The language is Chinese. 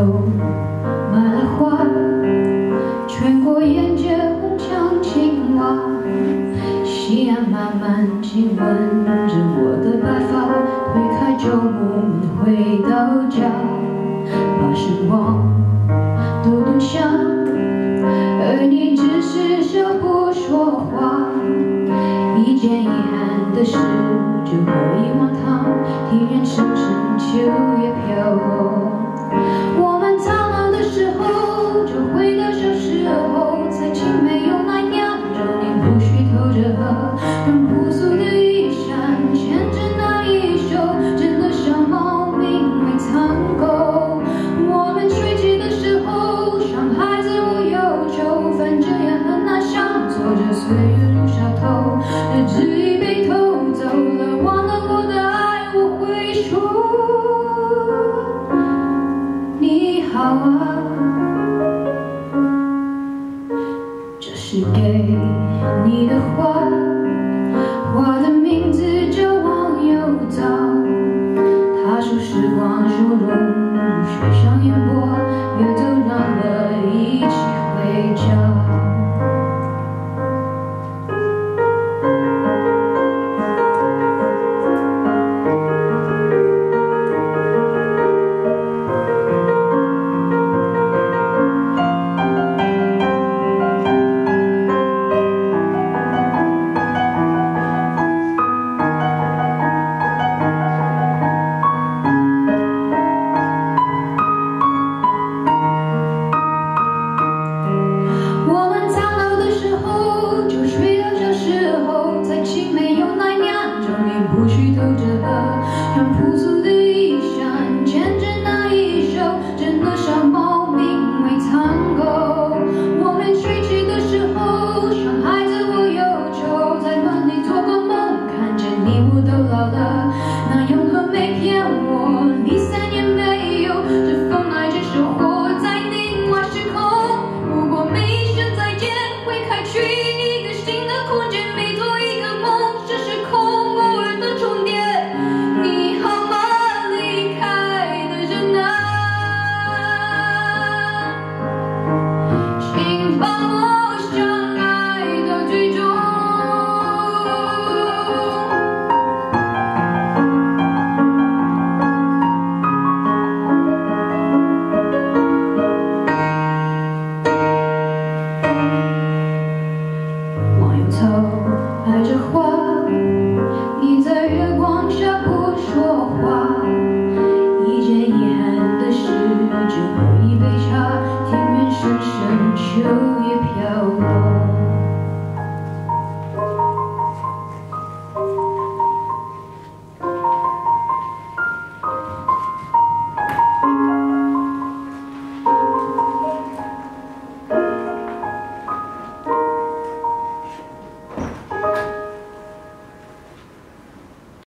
头买了花，穿过沿街红墙青瓦，夕阳慢慢亲吻着我的白发，推开旧木门回到家，把时光都吞下，而你只是笑不说话，一件遗憾的事就可以忘它，庭院深深秋叶飘。日子已被偷走了，忘了我的爱，我会说。你好啊，这是给你的花，就睡到这时候，再起没有奶酿就，你不许偷着喝，穿朴素的衣衫，牵着那一手，真的像猫名为苍狗。我们睡起的时候，像孩子无忧愁，在梦里做个梦，看见你我都老了，忘忧草爱着花，你在月光下不说话，一件遗憾的事就喝一杯茶，庭院深深秋叶飘。